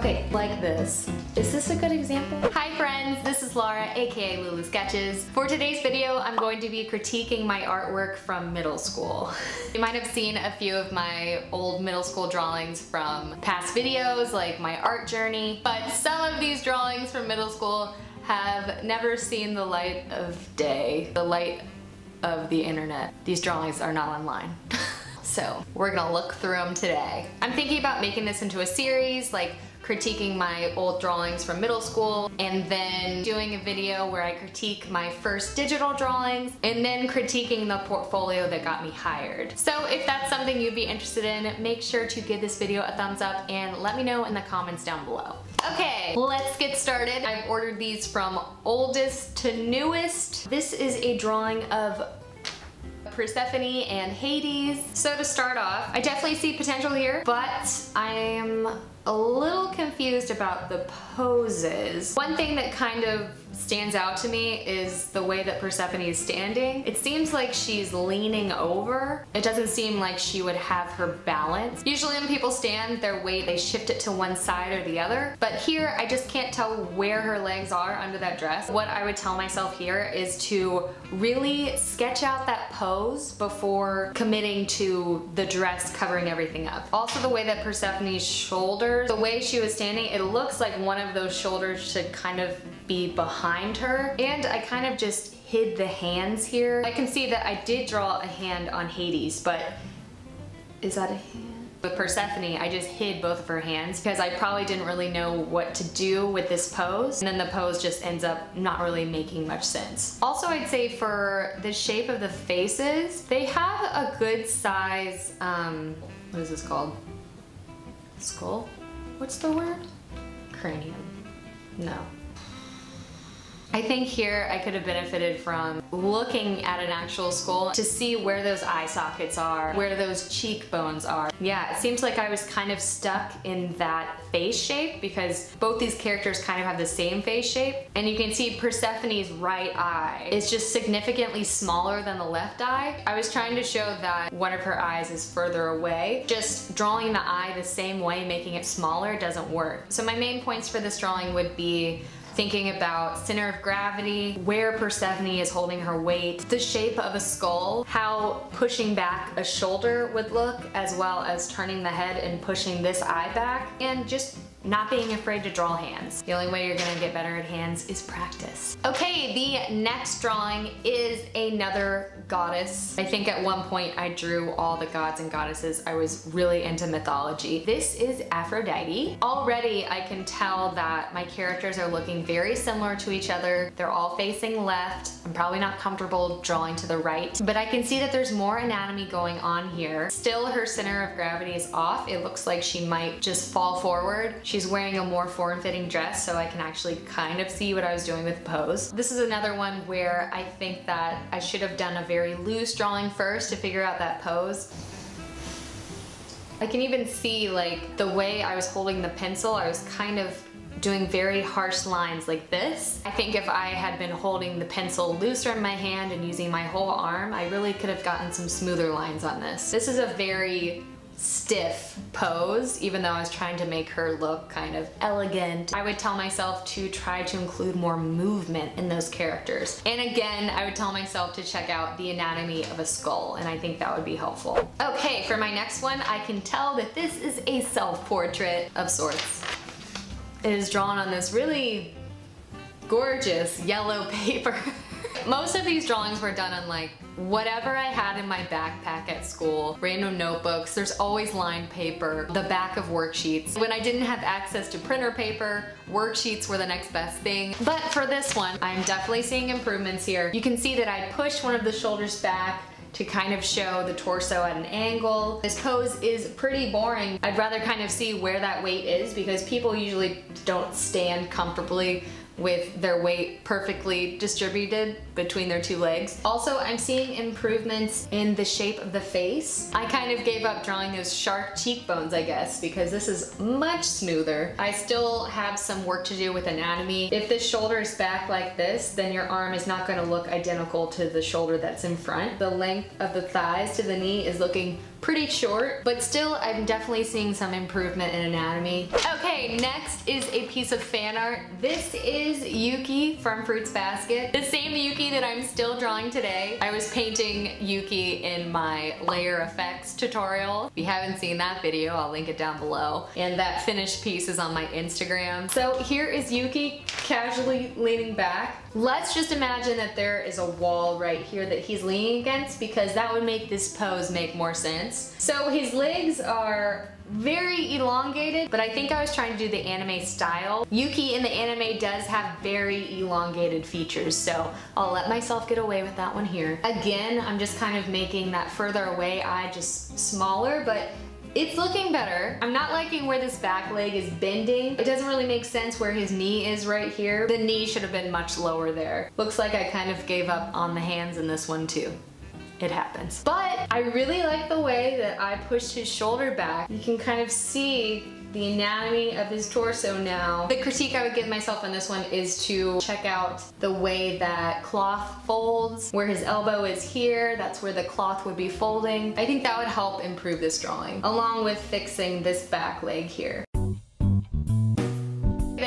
Okay, like this. Is this a good example? Hi friends, this is Laura, aka Lulu Sketches. For today's video, I'm going to be critiquing my artwork from middle school. You might have seen a few of my old middle school drawings from past videos, like my art journey, but some of these drawings from middle school have never seen the light of day, the light of the internet. These drawings are not online. so we're gonna look through them today. I'm thinking about making this into a series, like critiquing my old drawings from middle school and then doing a video where I critique my first digital drawings and then critiquing the portfolio that got me hired. So if that's something you'd be interested in, make sure to give this video a thumbs up and let me know in the comments down below. Okay, let's get started. I've ordered these from oldest to newest. This is a drawing of Persephone and Hades. So to start off, I definitely see potential here, but I am a little confused about the poses. One thing that kind of stands out to me is the way that Persephone is standing. It seems like she's leaning over. It doesn't seem like she would have her balance. Usually when people stand, their weight, they shift it to one side or the other. But here, I just can't tell where her legs are under that dress. What I would tell myself here is to really sketch out that pose before committing to the dress covering everything up. Also the way that Persephone's shoulders, the way she was standing, it looks like one of those shoulders should kind of be behind her. And I kind of just hid the hands here. I can see that I did draw a hand on Hades, but is that a hand? With Persephone, I just hid both of her hands because I probably didn't really know what to do with this pose. And then the pose just ends up not really making much sense. Also, I'd say for the shape of the faces, they have a good size, um, what is this called? Skull? What's the word? Cranium. No. I think here I could have benefited from looking at an actual skull to see where those eye sockets are, where those cheekbones are. Yeah, it seems like I was kind of stuck in that face shape because both these characters kind of have the same face shape. And you can see Persephone's right eye is just significantly smaller than the left eye. I was trying to show that one of her eyes is further away. Just drawing the eye the same way, making it smaller doesn't work. So my main points for this drawing would be thinking about center of gravity, where Persephone is holding her weight, the shape of a skull, how pushing back a shoulder would look, as well as turning the head and pushing this eye back, and just not being afraid to draw hands. The only way you're gonna get better at hands is practice. Okay, the next drawing is another goddess. I think at one point I drew all the gods and goddesses. I was really into mythology. This is Aphrodite. Already I can tell that my characters are looking very similar to each other. They're all facing left. I'm probably not comfortable drawing to the right, but I can see that there's more anatomy going on here. Still her center of gravity is off. It looks like she might just fall forward. She's wearing a more form-fitting dress so I can actually kind of see what I was doing with the pose. This is another one where I think that I should have done a very loose drawing first to figure out that pose. I can even see like the way I was holding the pencil, I was kind of doing very harsh lines like this. I think if I had been holding the pencil looser in my hand and using my whole arm, I really could have gotten some smoother lines on this. This is a very stiff pose, even though I was trying to make her look kind of elegant. I would tell myself to try to include more movement in those characters. And again, I would tell myself to check out the anatomy of a skull, and I think that would be helpful. Okay, for my next one, I can tell that this is a self-portrait of sorts. It is drawn on this really gorgeous yellow paper. Most of these drawings were done on like whatever I had in my backpack at school, random notebooks, there's always lined paper, the back of worksheets. When I didn't have access to printer paper, worksheets were the next best thing. But for this one, I'm definitely seeing improvements here. You can see that I pushed one of the shoulders back, to kind of show the torso at an angle. This pose is pretty boring. I'd rather kind of see where that weight is because people usually don't stand comfortably with their weight perfectly distributed between their two legs. Also, I'm seeing improvements in the shape of the face. I kind of gave up drawing those sharp cheekbones, I guess, because this is much smoother. I still have some work to do with anatomy. If the shoulder is back like this, then your arm is not gonna look identical to the shoulder that's in front. The length of the thighs to the knee is looking pretty short, but still I'm definitely seeing some improvement in anatomy. Okay, next is a piece of fan art. This is Yuki from Fruits Basket. The same Yuki that I'm still drawing today. I was painting Yuki in my layer effects tutorial. If you haven't seen that video, I'll link it down below. And that finished piece is on my Instagram. So here is Yuki casually leaning back. Let's just imagine that there is a wall right here that he's leaning against because that would make this pose make more sense. So his legs are very elongated, but I think I was trying to do the anime style. Yuki in the anime does have very elongated features, so I'll let myself get away with that one here. Again, I'm just kind of making that further away eye just smaller, but it's looking better. I'm not liking where this back leg is bending. It doesn't really make sense where his knee is right here. The knee should have been much lower there. Looks like I kind of gave up on the hands in this one too it happens. But I really like the way that I pushed his shoulder back. You can kind of see the anatomy of his torso now. The critique I would give myself on this one is to check out the way that cloth folds, where his elbow is here, that's where the cloth would be folding. I think that would help improve this drawing, along with fixing this back leg here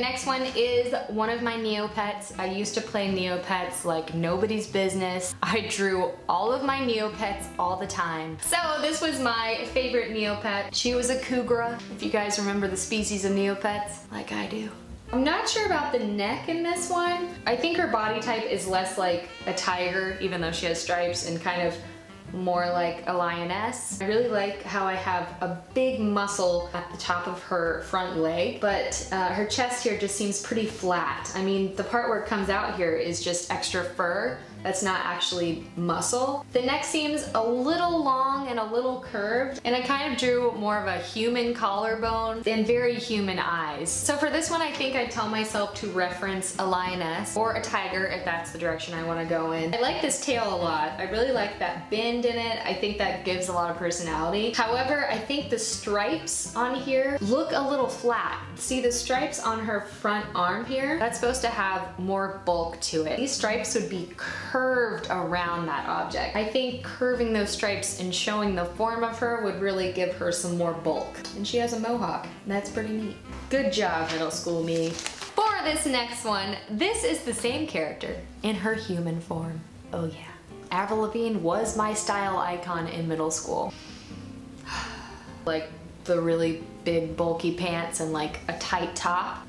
next one is one of my Neopets. I used to play Neopets like nobody's business. I drew all of my Neopets all the time. So this was my favorite Neopet. She was a Koogra, if you guys remember the species of Neopets, like I do. I'm not sure about the neck in this one. I think her body type is less like a tiger, even though she has stripes and kind of more like a lioness. I really like how I have a big muscle at the top of her front leg, but uh, her chest here just seems pretty flat. I mean, the part where it comes out here is just extra fur, that's not actually muscle. The neck seems a little long and a little curved, and I kind of drew more of a human collarbone and very human eyes. So for this one, I think I tell myself to reference a lioness or a tiger if that's the direction I want to go in. I like this tail a lot. I really like that bend in it. I think that gives a lot of personality. However, I think the stripes on here look a little flat. See the stripes on her front arm here? That's supposed to have more bulk to it. These stripes would be curved curved around that object. I think curving those stripes and showing the form of her would really give her some more bulk. And she has a mohawk. That's pretty neat. Good job, middle school me. For this next one, this is the same character in her human form. Oh yeah. Avril Lavigne was my style icon in middle school. like the really big bulky pants and like a tight top.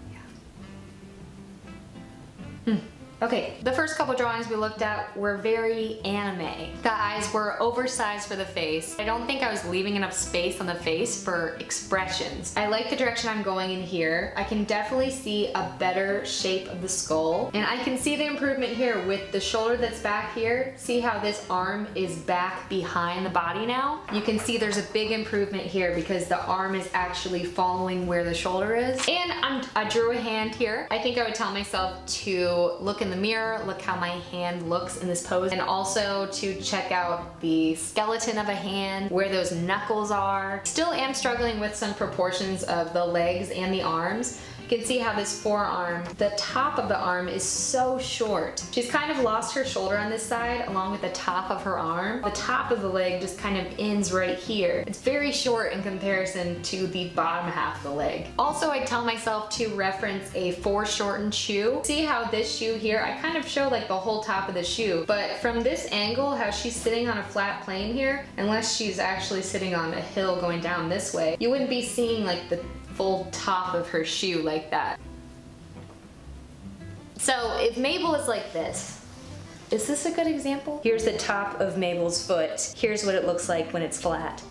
Yeah. Hmm. Okay, the first couple drawings we looked at were very anime. The eyes were oversized for the face. I don't think I was leaving enough space on the face for expressions. I like the direction I'm going in here. I can definitely see a better shape of the skull. And I can see the improvement here with the shoulder that's back here. See how this arm is back behind the body now? You can see there's a big improvement here because the arm is actually following where the shoulder is. And I'm, I drew a hand here. I think I would tell myself to look in the mirror, look how my hand looks in this pose, and also to check out the skeleton of a hand, where those knuckles are. Still am struggling with some proportions of the legs and the arms, you can see how this forearm, the top of the arm is so short. She's kind of lost her shoulder on this side along with the top of her arm. The top of the leg just kind of ends right here. It's very short in comparison to the bottom half of the leg. Also, I tell myself to reference a foreshortened shoe. See how this shoe here, I kind of show like the whole top of the shoe, but from this angle, how she's sitting on a flat plane here, unless she's actually sitting on a hill going down this way, you wouldn't be seeing like the full top of her shoe like that. So if Mabel is like this, is this a good example? Here's the top of Mabel's foot. Here's what it looks like when it's flat.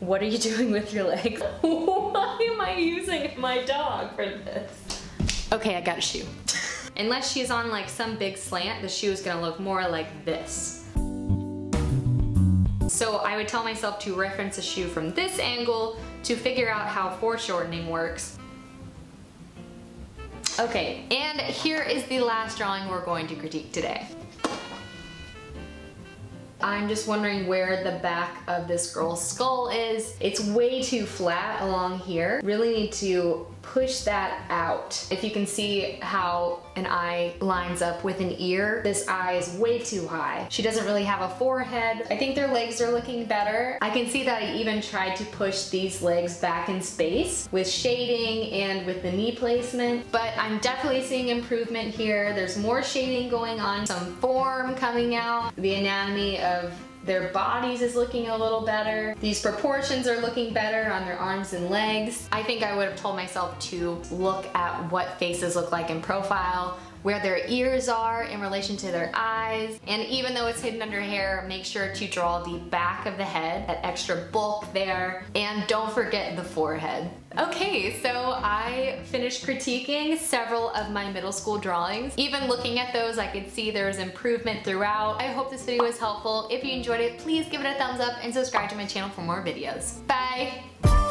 What are you doing with your leg? Why am I using my dog for this? Okay, I got a shoe. Unless she's on like some big slant, the shoe is gonna look more like this. So I would tell myself to reference a shoe from this angle to figure out how foreshortening works. Okay, and here is the last drawing we're going to critique today. I'm just wondering where the back of this girl's skull is. It's way too flat along here. Really need to push that out. If you can see how an eye lines up with an ear, this eye is way too high. She doesn't really have a forehead. I think their legs are looking better. I can see that I even tried to push these legs back in space with shading and with the knee placement, but I'm definitely seeing improvement here. There's more shading going on, some form coming out, the anatomy of their bodies is looking a little better. These proportions are looking better on their arms and legs. I think I would have told myself to look at what faces look like in profile, where their ears are in relation to their eyes. And even though it's hidden under hair, make sure to draw the back of the head, that extra bulk there. And don't forget the forehead. Okay, so I finished critiquing several of my middle school drawings. Even looking at those, I could see there was improvement throughout. I hope this video was helpful. If you enjoyed it, please give it a thumbs up and subscribe to my channel for more videos. Bye!